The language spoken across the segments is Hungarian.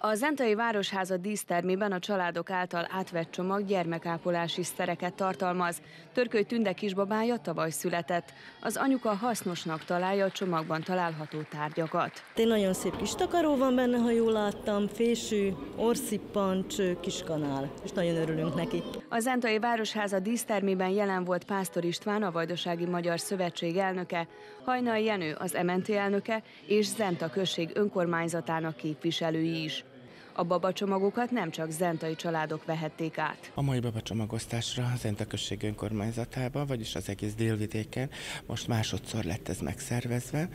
A Zentai Városháza dísztermében a családok által átvett csomag gyermekápolási szereket tartalmaz. Törköly Tünde kisbabája tavaly született. Az anyuka hasznosnak találja a csomagban található tárgyakat. Egy nagyon szép kis takaró van benne, ha jól láttam, fésű, orszippancs, kiskanál, és nagyon örülünk neki. A Zentai Városháza dísztermében jelen volt Pásztor István, a Vajdasági Magyar Szövetség elnöke, Hajnal Jenő, az MNT elnöke, és Zenta község önkormányzatának képviselői is. A babacsomagokat nem csak zentai családok vehették át. A mai babacsomagosztásra a Zenta község önkormányzatában, vagyis az egész délvidéken most másodszor lett ez megszervezve,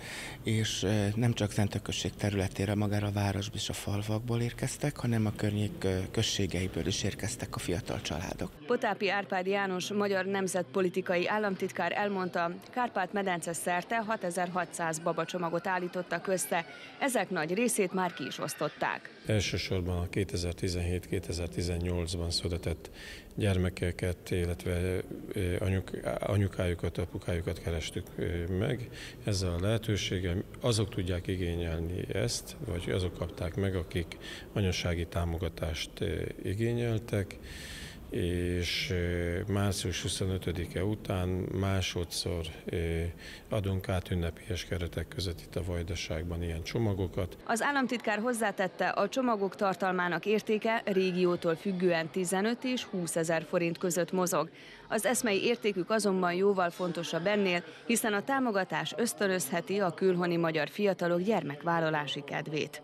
és nem csak Zenta község területére, magára a városból és a falvakból érkeztek, hanem a környék községeiből is érkeztek a fiatal családok. Potápi Árpád János magyar nemzetpolitikai államtitkár elmondta, Kárpát-medence szerte 6600 babacsomagot állítottak össze, ezek nagy részét már ki is osztották. Elsősorban elsősorban a 2017-2018-ban született gyermekeket, illetve anyuk, anyukájukat, apukájukat kerestük meg. Ezzel a lehetőséggel azok tudják igényelni ezt, vagy azok kapták meg, akik anyasági támogatást igényeltek, és március 25-e után másodszor adunk át ünnepélyes keretek között itt a Vajdaságban ilyen csomagokat. Az államtitkár hozzátette, a csomagok tartalmának értéke régiótól függően 15 és 20 ezer forint között mozog. Az eszmei értékük azonban jóval fontosabb ennél, hiszen a támogatás ösztönözheti a külhoni magyar fiatalok gyermekvállalási kedvét.